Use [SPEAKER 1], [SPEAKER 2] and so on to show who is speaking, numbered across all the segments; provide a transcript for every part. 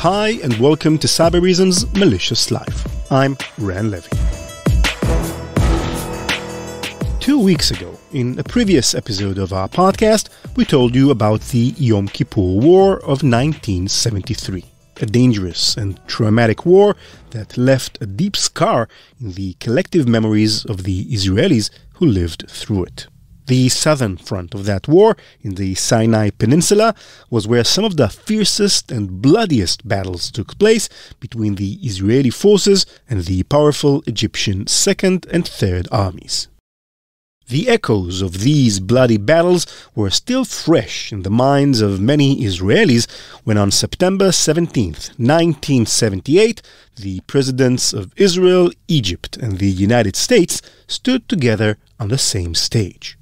[SPEAKER 1] Hi, and welcome to Cybereason's Malicious Life. I'm Ran Levi. Two weeks ago, in a previous episode of our podcast, we told you about the Yom Kippur War of 1973, a dangerous and traumatic war that left a deep scar in the collective memories of the Israelis who lived through it. The southern front of that war, in the Sinai Peninsula, was where some of the fiercest and bloodiest battles took place between the Israeli forces and the powerful Egyptian Second and Third Armies. The echoes of these bloody battles were still fresh in the minds of many Israelis when on September 17, 1978, the presidents of Israel, Egypt, and the United States stood together on the same stage.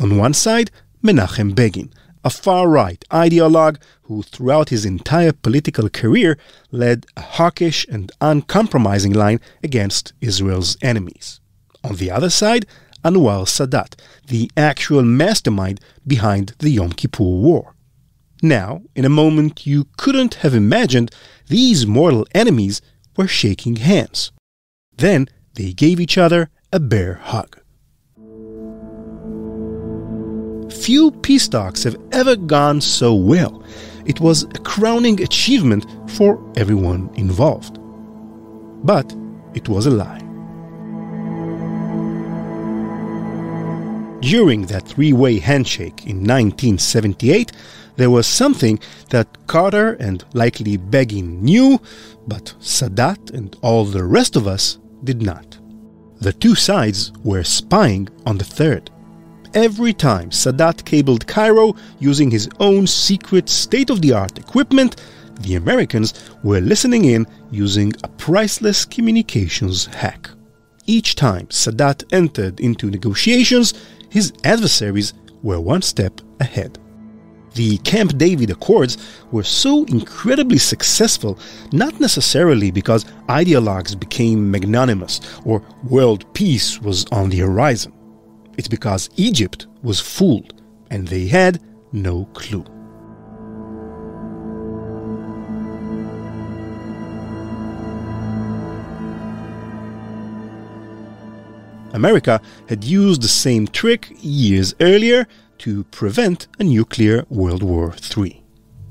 [SPEAKER 1] On one side, Menachem Begin, a far right ideologue who, throughout his entire political career, led a hawkish and uncompromising line against Israel's enemies. On the other side, Anwar Sadat, the actual mastermind behind the Yom Kippur War. Now, in a moment you couldn't have imagined, these mortal enemies were shaking hands. Then they gave each other a bear hug. Few peace talks have ever gone so well. It was a crowning achievement for everyone involved. But it was a lie. During that three way handshake in 1978, there was something that Carter and likely Begin knew, but Sadat and all the rest of us did not. The two sides were spying on the third every time Sadat cabled Cairo using his own secret state of the art equipment, the Americans were listening in using a priceless communications hack. Each time Sadat entered into negotiations, his adversaries were one step ahead. The Camp David Accords were so incredibly successful not necessarily because ideologues became magnanimous or world peace was on the horizon. It's because Egypt was fooled and they had no clue. America had used the same trick years earlier to prevent a nuclear World War III.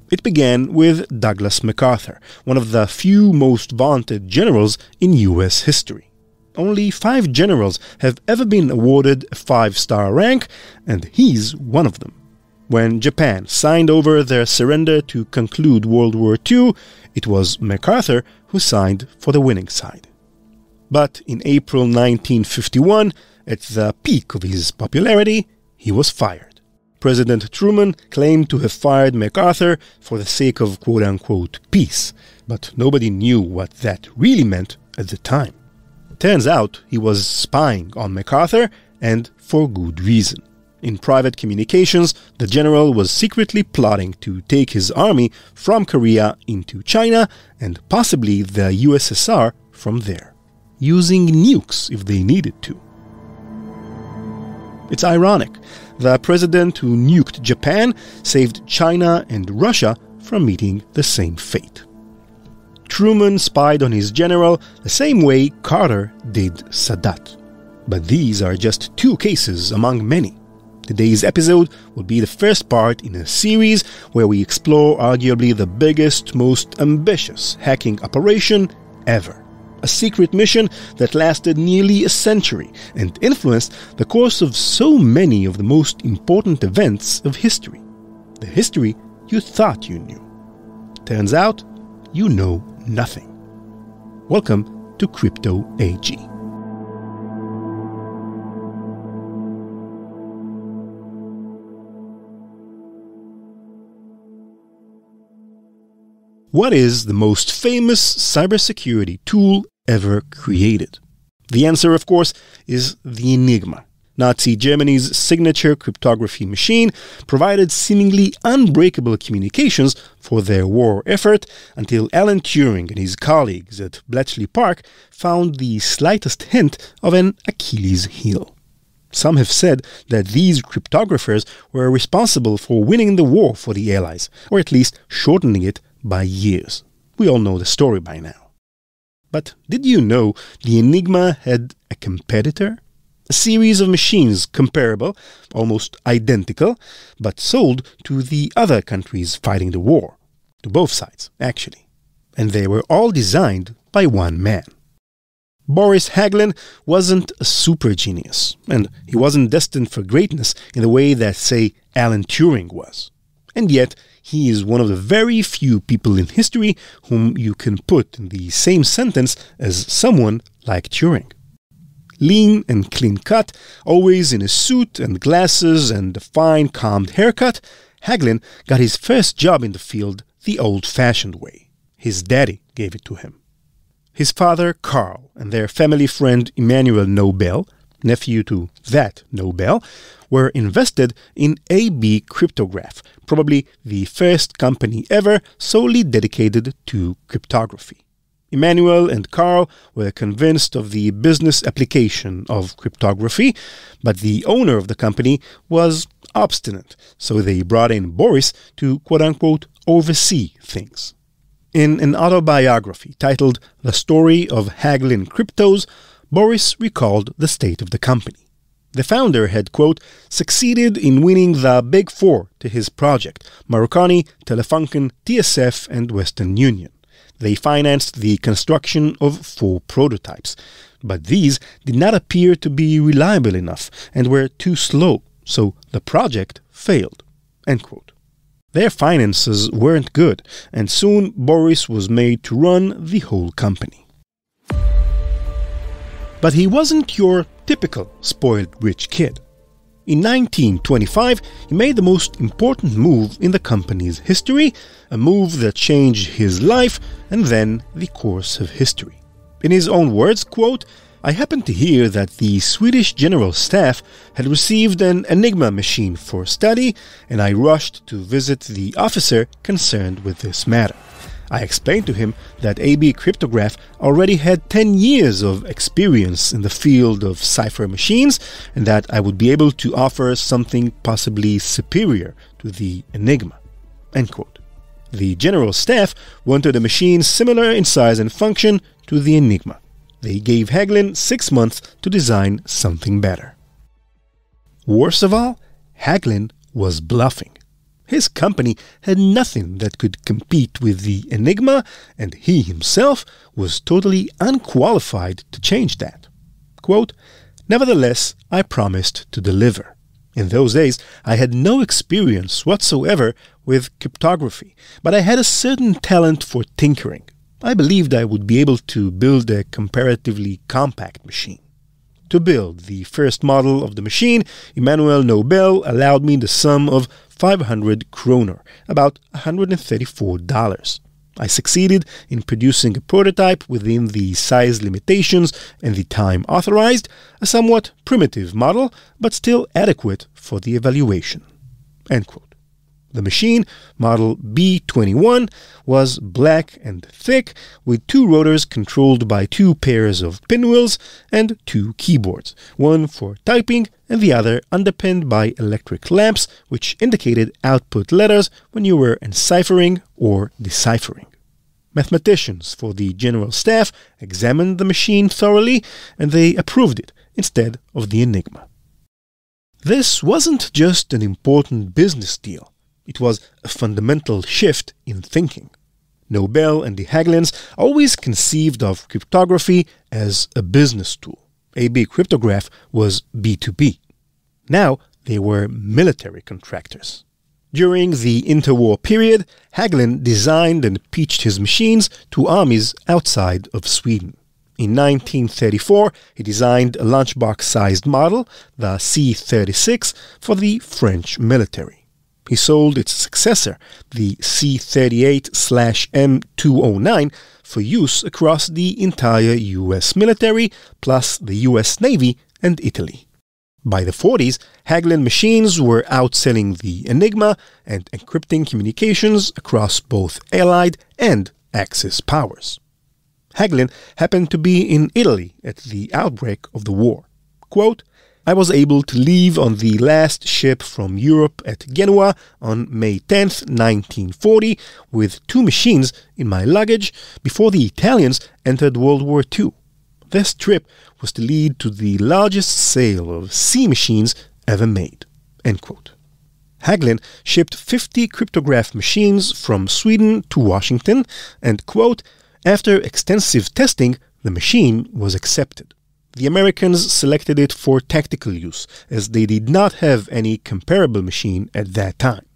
[SPEAKER 1] It began with Douglas MacArthur, one of the few most vaunted generals in US history. Only five generals have ever been awarded a five star rank, and he's one of them. When Japan signed over their surrender to conclude World War II, it was MacArthur who signed for the winning side. But in April 1951, at the peak of his popularity, he was fired. President Truman claimed to have fired MacArthur for the sake of quote unquote peace, but nobody knew what that really meant at the time. Turns out he was spying on MacArthur, and for good reason. In private communications, the general was secretly plotting to take his army from Korea into China and possibly the USSR from there, using nukes if they needed to. It's ironic. The president who nuked Japan saved China and Russia from meeting the same fate. Truman spied on his general the same way Carter did Sadat. But these are just two cases among many. Today's episode will be the first part in a series where we explore arguably the biggest, most ambitious hacking operation ever. A secret mission that lasted nearly a century and influenced the course of so many of the most important events of history. The history you thought you knew. Turns out, you know nothing. Welcome to Crypto AG. What is the most famous cybersecurity tool ever created? The answer, of course, is the Enigma. Nazi Germany's signature cryptography machine provided seemingly unbreakable communications for their war effort until Alan Turing and his colleagues at Bletchley Park found the slightest hint of an Achilles heel. Some have said that these cryptographers were responsible for winning the war for the Allies, or at least shortening it by years. we all know the story by now. But did you know the Enigma had a competitor? A series of machines comparable, almost identical, but sold to the other countries fighting the war. To both sides, actually. And they were all designed by one man. Boris Hagelin wasn't a super genius, and he wasn't destined for greatness in the way that, say, Alan Turing was. And yet, he is one of the very few people in history whom you can put in the same sentence as someone like Turing. Lean and clean cut, always in a suit and glasses and a fine combed haircut, Hagelin got his first job in the field the old fashioned way. His daddy gave it to him. His father, Carl, and their family friend Emmanuel Nobel, nephew to that Nobel, were invested in AB Cryptograph, probably the first company ever solely dedicated to cryptography. Emmanuel and Carl were convinced of the business application of cryptography, but the owner of the company was obstinate, so they brought in Boris to quote unquote oversee things. In an autobiography titled The Story of Hagelin Cryptos, Boris recalled the state of the company. The founder had, quote, succeeded in winning the Big Four to his project Marconi, Telefunken, TSF, and Western Union. They financed the construction of four prototypes, but these did not appear to be reliable enough and were too slow, so the project failed. Their finances weren't good, and soon Boris was made to run the whole company. But he wasn't your typical spoiled rich kid. In 1925, he made the most important move in the company's history, a move that changed his life and then the course of history. In his own words, quote, I happened to hear that the Swedish General Staff had received an Enigma machine for study, and I rushed to visit the officer concerned with this matter. I explained to him that AB Cryptograph already had 10 years of experience in the field of cipher machines and that I would be able to offer something possibly superior to the Enigma. The General Staff wanted a machine similar in size and function to the Enigma. They gave Hagelin six months to design something better. Worst of all, Hagelin was bluffing. His company had nothing that could compete with the Enigma, and he himself was totally unqualified to change that. Quote, Nevertheless, I promised to deliver. In those days, I had no experience whatsoever with cryptography, but I had a certain talent for tinkering. I believed I would be able to build a comparatively compact machine. To build the first model of the machine, Emmanuel Nobel allowed me the sum of 500 kroner, about $134. I succeeded in producing a prototype within the size limitations and the time authorized, a somewhat primitive model, but still adequate for the evaluation. The machine, model B21, was black and thick, with two rotors controlled by two pairs of pinwheels and two keyboards, one for typing and the other underpinned by electric lamps, which indicated output letters when you were enciphering or deciphering. Mathematicians for the general staff examined the machine thoroughly and they approved it instead of the Enigma. This wasn't just an important business deal. It was a fundamental shift in thinking. Nobel and the Hagelins always conceived of cryptography as a business tool. AB cryptograph was B2B. Now they were military contractors. During the interwar period, Hagelin designed and pitched his machines to armies outside of Sweden. In 1934, he designed a lunchbox sized model, the C 36, for the French military he sold its successor, the C-38-M209, for use across the entire US military, plus the US Navy and Italy. By the 40s, Hagelin machines were outselling the Enigma and encrypting communications across both Allied and Axis powers. Hagelin happened to be in Italy at the outbreak of the war. Quote, I was able to leave on the last ship from Europe at Genoa on May 10, 1940, with two machines in my luggage before the Italians entered World War II. This trip was to lead to the largest sale of C machines ever made. Hagelin shipped 50 cryptograph machines from Sweden to Washington, and, quote, after extensive testing, the machine was accepted. The Americans selected it for tactical use, as they did not have any comparable machine at that time.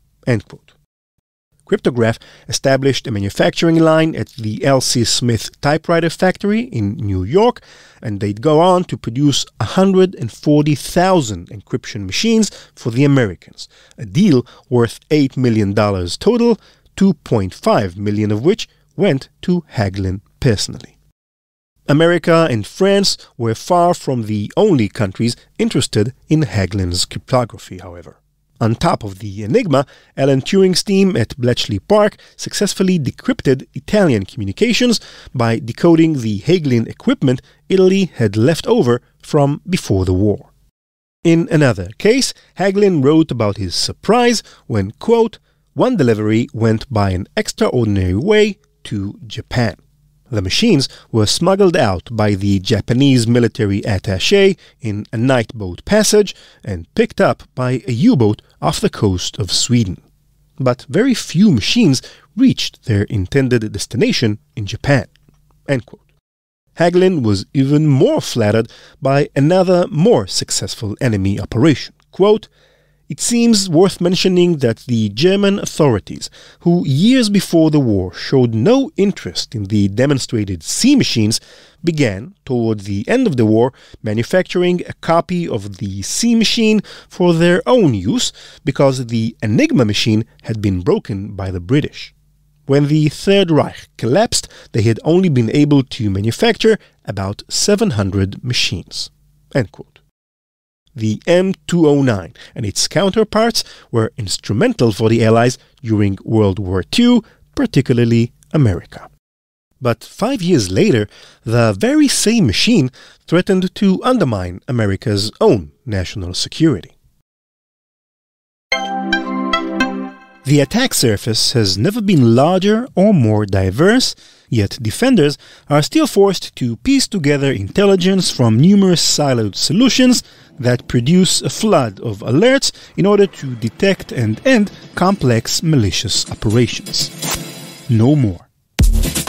[SPEAKER 1] Cryptograph established a manufacturing line at the L.C. Smith typewriter factory in New York, and they'd go on to produce 140,000 encryption machines for the Americans, a deal worth $8 million total, 2.5 million of which went to Hagelin personally. America and France were far from the only countries interested in Hagelin's cryptography, however. On top of the Enigma, Alan Turing's team at Bletchley Park successfully decrypted Italian communications by decoding the Hagelin equipment Italy had left over from before the war. In another case, Hagelin wrote about his surprise when, quote, one delivery went by an extraordinary way to Japan. The machines were smuggled out by the Japanese military attaché in a night boat passage and picked up by a U-boat off the coast of Sweden. But very few machines reached their intended destination in Japan. Hagelin was even more flattered by another more successful enemy operation. Quote, it seems worth mentioning that the German authorities, who years before the war showed no interest in the demonstrated C machines, began, toward the end of the war, manufacturing a copy of the C machine for their own use because the Enigma machine had been broken by the British. When the Third Reich collapsed, they had only been able to manufacture about 700 machines. End quote the M209 and its counterparts were instrumental for the Allies during World War II, particularly America. But five years later, the very same machine threatened to undermine America's own national security. The attack surface has never been larger or more diverse, yet defenders are still forced to piece together intelligence from numerous siloed solutions that produce a flood of alerts in order to detect and end complex malicious operations. No more.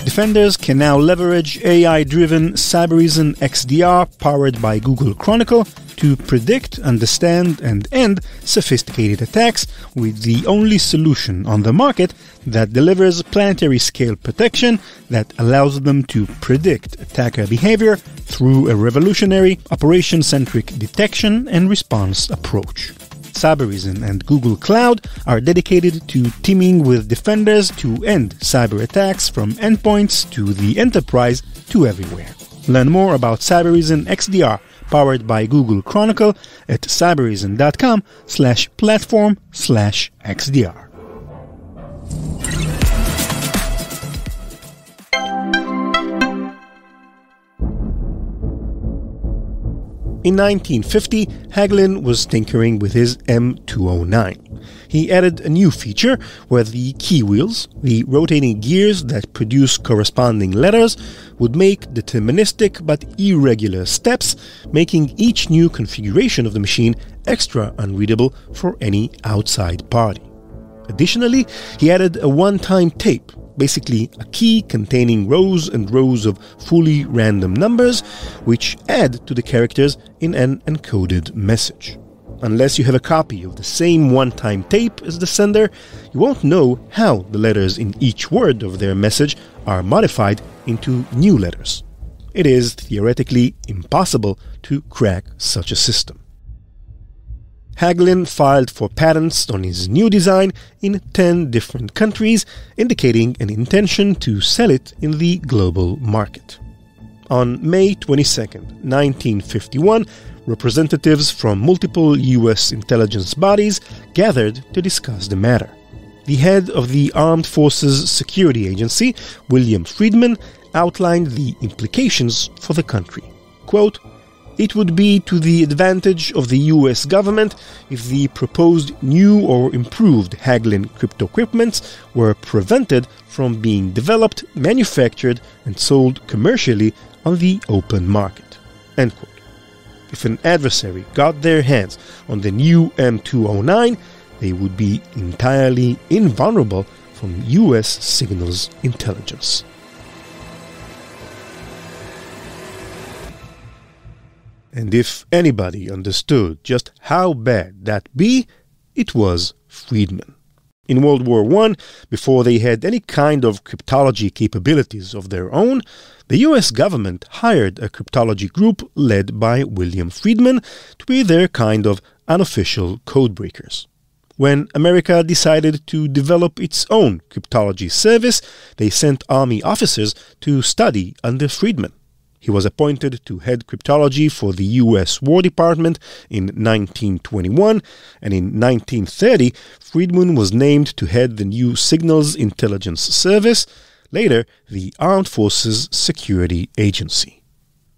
[SPEAKER 1] Defenders can now leverage AI-driven Cybereason XDR powered by Google Chronicle to predict, understand, and end sophisticated attacks with the only solution on the market that delivers planetary scale protection that allows them to predict attacker behavior through a revolutionary operation centric detection and response approach. Cybereason and Google Cloud are dedicated to teaming with defenders to end cyber attacks from endpoints to the enterprise to everywhere. Learn more about Cybereason XDR powered by Google Chronicle at cybereason.com slash platform slash XDR. In 1950, Hagelin was tinkering with his M209. He added a new feature where the key wheels, the rotating gears that produce corresponding letters, would make deterministic but irregular steps, making each new configuration of the machine extra unreadable for any outside party. Additionally, he added a one-time tape basically a key containing rows and rows of fully random numbers, which add to the characters in an encoded message. Unless you have a copy of the same one-time tape as the sender, you won't know how the letters in each word of their message are modified into new letters. It is theoretically impossible to crack such a system. Hagelin filed for patents on his new design in 10 different countries, indicating an intention to sell it in the global market. On May 22, 1951, representatives from multiple U.S. intelligence bodies gathered to discuss the matter. The head of the Armed Forces Security Agency, William Friedman, outlined the implications for the country. Quote, It would be to the advantage of the US government if the proposed new or improved Hagelin crypto equipments were prevented from being developed, manufactured, and sold commercially on the open market. If an adversary got their hands on the new M209, they would be entirely invulnerable from US signals intelligence. And if anybody understood just how bad that be, it was Friedman. In World War I, before they had any kind of cryptology capabilities of their own, the US government hired a cryptology group led by William Friedman to be their kind of unofficial codebreakers. When America decided to develop its own cryptology service, they sent Army officers to study under Friedman. He was appointed to head cryptology for the U.S. War Department in 1921, and in 1930, Friedman was named to head the new Signals Intelligence Service, later the Armed Forces Security Agency.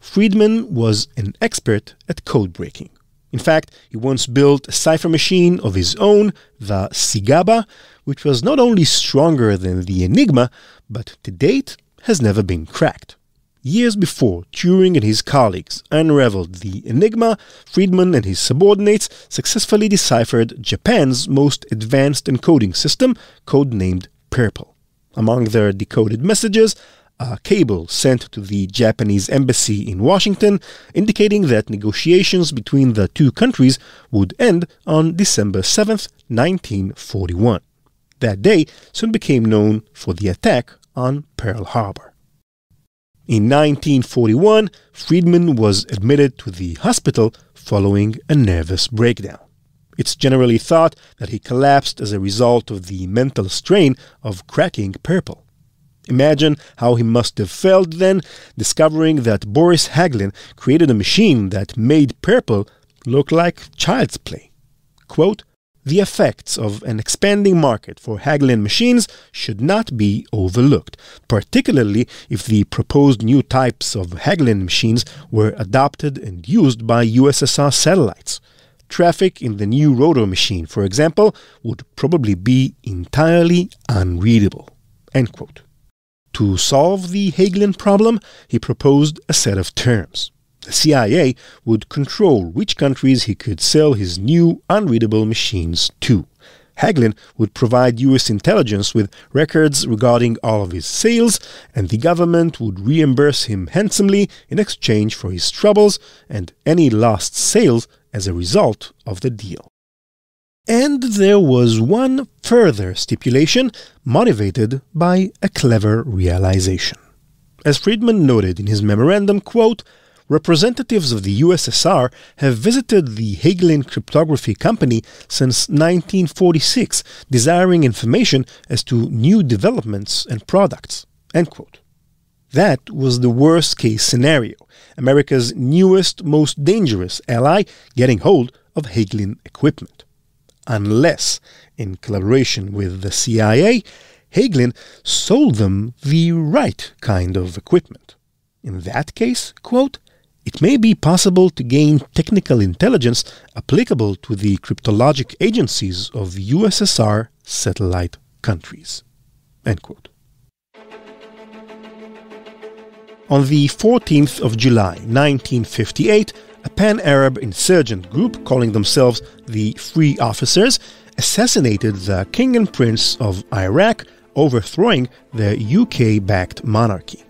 [SPEAKER 1] Friedman was an expert at code breaking. In fact, he once built a cipher machine of his own, the Sigaba, which was not only stronger than the Enigma, but to date has never been cracked. Years before, Turing and his colleagues unraveled the Enigma, Friedman and his subordinates successfully deciphered Japan's most advanced encoding system, codenamed Purple. Among their decoded messages, a cable sent to the Japanese embassy in Washington indicating that negotiations between the two countries would end on December 7, 1941. That day soon became known for the attack on Pearl Harbor. In 1941, Friedman was admitted to the hospital following a nervous breakdown. It's generally thought that he collapsed as a result of the mental strain of cracking purple. Imagine how he must have felt then, discovering that Boris Hagelin created a machine that made purple look like child's play. Quote, the effects of an expanding market for Hagelin machines should not be overlooked, particularly if the proposed new types of Hagelin machines were adopted and used by USSR satellites. Traffic in the new rotor machine, for example, would probably be entirely unreadable. To solve the Hagelin problem, he proposed a set of terms. The CIA would control which countries he could sell his new unreadable machines to. Hagelin would provide US intelligence with records regarding all of his sales, and the government would reimburse him handsomely in exchange for his troubles and any lost sales as a result of the deal. And there was one further stipulation motivated by a clever realization. As Friedman noted in his memorandum, quote, representatives of the USSR have visited the Hagelin Cryptography Company since 1946, desiring information as to new developments and products. That was the worst case scenario, America's newest, most dangerous ally getting hold of Hagelin equipment. Unless, in collaboration with the CIA, Hagelin sold them the right kind of equipment. In that case, quote, it may be possible to gain technical intelligence applicable to the cryptologic agencies of USSR satellite countries. On the 14th of July 1958, a pan Arab insurgent group calling themselves the Free Officers assassinated the King and Prince of Iraq, overthrowing their UK backed monarchy.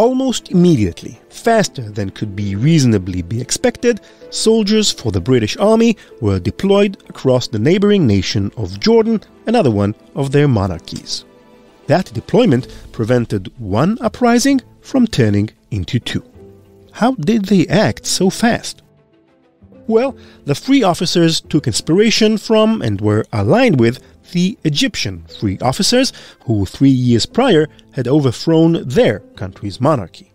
[SPEAKER 1] Almost immediately, faster than could be reasonably be expected, soldiers for the British Army were deployed across the neighboring nation of Jordan, another one of their monarchies. That deployment prevented one uprising from turning into two. How did they act so fast? Well, the free officers took inspiration from and were aligned with the Egyptian free officers who three years prior had overthrown their country's monarchy.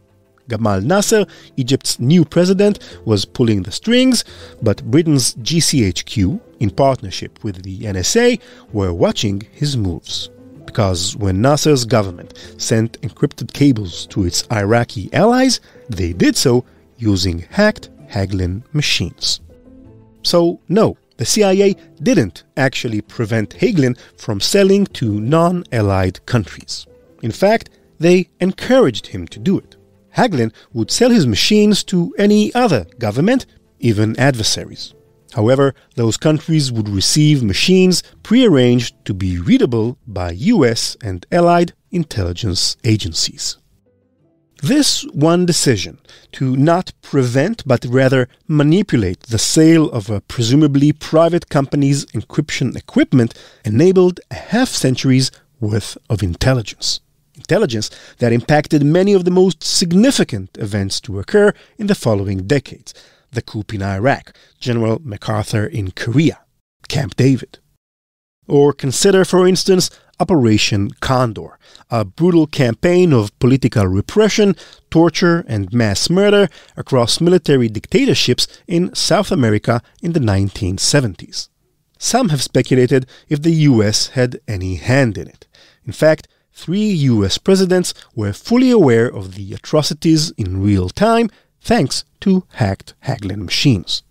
[SPEAKER 1] Gamal Nasser, Egypt's new president, was pulling the strings, but Britain's GCHQ, in partnership with the NSA, were watching his moves. Because when Nasser's government sent encrypted cables to its Iraqi allies, they did so using hacked Hagelin machines. So, no, the CIA didn't actually prevent Hagelin from selling to non Allied countries. In fact, they encouraged him to do it. Hagelin would sell his machines to any other government, even adversaries. However, those countries would receive machines prearranged to be readable by US and Allied intelligence agencies. This one decision to not prevent but rather manipulate the sale of a presumably private company's encryption equipment enabled a half century's worth of intelligence. Intelligence that impacted many of the most significant events to occur in the following decades the coup in Iraq, General MacArthur in Korea, Camp David. Or consider, for instance, Operation Condor, a brutal campaign of political repression, torture, and mass murder across military dictatorships in South America in the 1970s. Some have speculated if the US had any hand in it. In fact, three US presidents were fully aware of the atrocities in real time thanks to hacked Hagelin machines.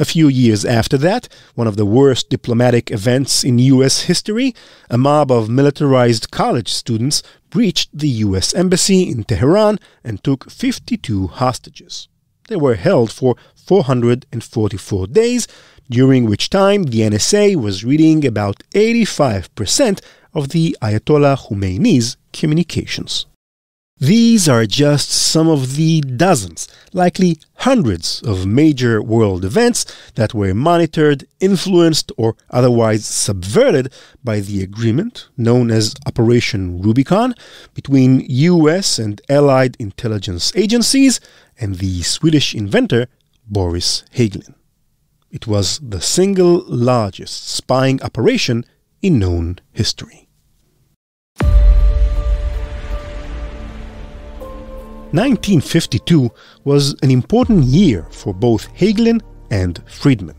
[SPEAKER 1] A few years after that, one of the worst diplomatic events in U.S. history, a mob of militarized college students breached the U.S. Embassy in Tehran and took 52 hostages. They were held for 444 days, during which time the NSA was reading about 85% of the Ayatollah Khomeini's communications. These are just some of the dozens, likely hundreds of major world events that were monitored, influenced, or otherwise subverted by the agreement known as Operation Rubicon between US and Allied intelligence agencies and the Swedish inventor Boris Hagelin. It was the single largest spying operation in known history. 1952 was an important year for both Hagelin and Friedman.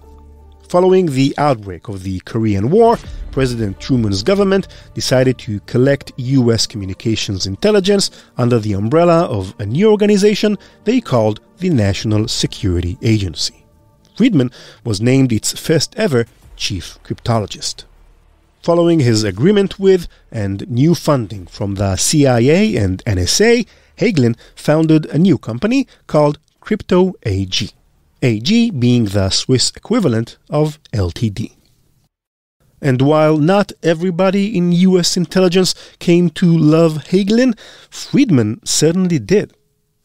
[SPEAKER 1] Following the outbreak of the Korean War, President Truman's government decided to collect U.S. communications intelligence under the umbrella of a new organization they called the National Security Agency. Friedman was named its first ever chief cryptologist. Following his agreement with and new funding from the CIA and NSA, Hagelin founded a new company called Crypto AG, AG being the Swiss equivalent of LTD. And while not everybody in US intelligence came to love Hagelin, Friedman certainly did.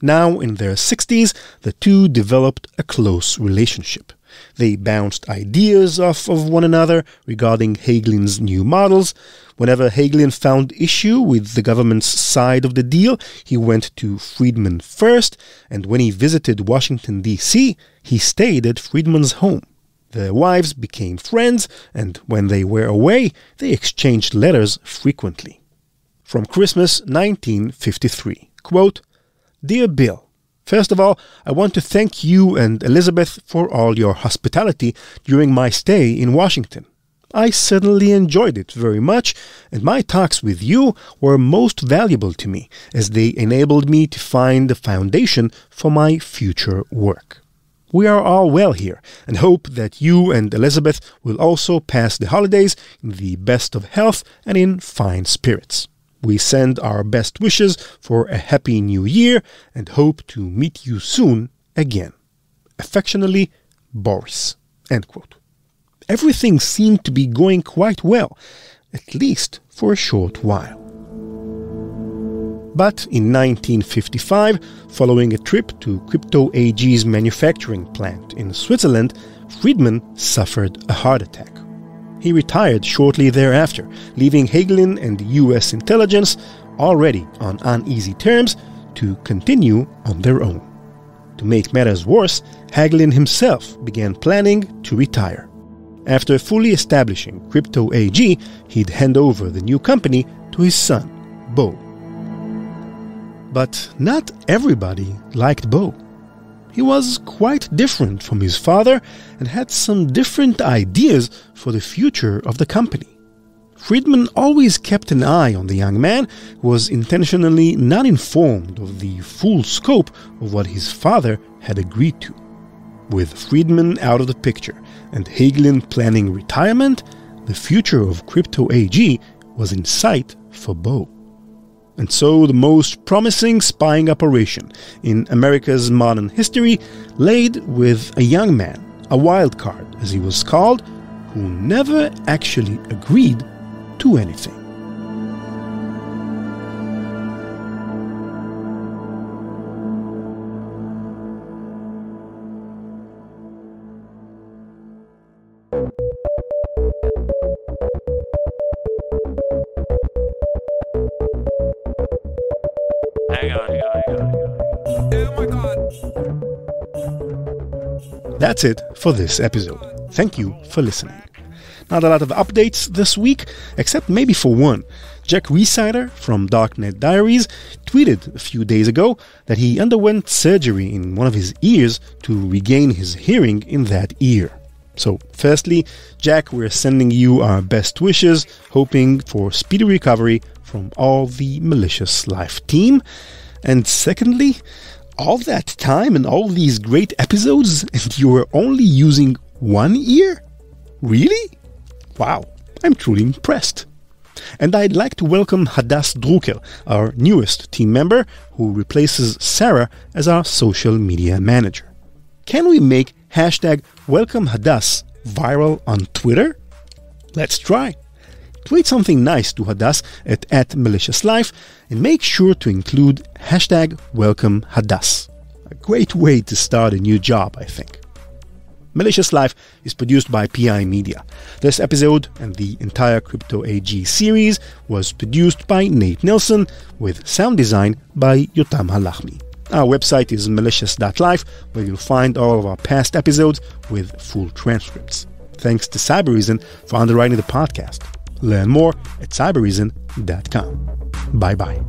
[SPEAKER 1] Now in their 60s, the two developed a close relationship. They bounced ideas off of one another regarding Hagelin's new models. Whenever Hagelin found issue with the government's side of the deal, he went to Friedman first, and when he visited Washington, D.C., he stayed at Friedman's home. The wives became friends, and when they were away, they exchanged letters frequently. From Christmas 1953, quote, Dear Bill, First of all, I want to thank you and Elizabeth for all your hospitality during my stay in Washington. I certainly enjoyed it very much, and my talks with you were most valuable to me as they enabled me to find the foundation for my future work. We are all well here and hope that you and Elizabeth will also pass the holidays in the best of health and in fine spirits. We send our best wishes for a happy new year and hope to meet you soon again. Affectionately, Boris. Everything seemed to be going quite well, at least for a short while. But in 1955, following a trip to Crypto AG's manufacturing plant in Switzerland, Friedman suffered a heart attack. He retired shortly thereafter, leaving Hagelin and U.S. intelligence already on uneasy terms to continue on their own. To make matters worse, Hagelin himself began planning to retire. After fully establishing Crypto AG, he'd hand over the new company to his son, Bo. But not everybody liked Bo. He was quite different from his father and had some different ideas for the future of the company. Friedman always kept an eye on the young man who was intentionally not informed of the full scope of what his father had agreed to. With Friedman out of the picture and Hagelin planning retirement, the future of Crypto AG was in sight for Bo. And so the most promising spying operation in America's modern history laid with a young man, a wild card as he was called, who never actually agreed to anything. That's it for this episode. Thank you for listening. Not a lot of updates this week, except maybe for one. Jack Rhysider from Darknet Diaries tweeted a few days ago that he underwent surgery in one of his ears to regain his hearing in that ear. So, firstly, Jack, we're sending you our best wishes, hoping for speedy recovery from all the Malicious Life team. And secondly, all that time and all these great episodes, and you were only using one ear? Really? Wow, I'm truly impressed. And I'd like to welcome Hadass Drucker, our newest team member, who replaces Sarah as our social media manager. Can we make hashtag welcome Hadass viral on Twitter? Let's try. Tweet something nice to Hadass at, at Malicious Life and make sure to include hashtag welcome Hadass. A great way to start a new job, I think. Malicious Life is produced by PI Media. This episode and the entire Crypto AG series was produced by Nate Nelson with sound design by Yotam Halachmi. Our website is malicious.life where you'll find all of our past episodes with full transcripts. Thanks to Cybereason for underwriting the podcast. Learn more at cybereason.com. Bye bye.